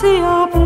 se abre.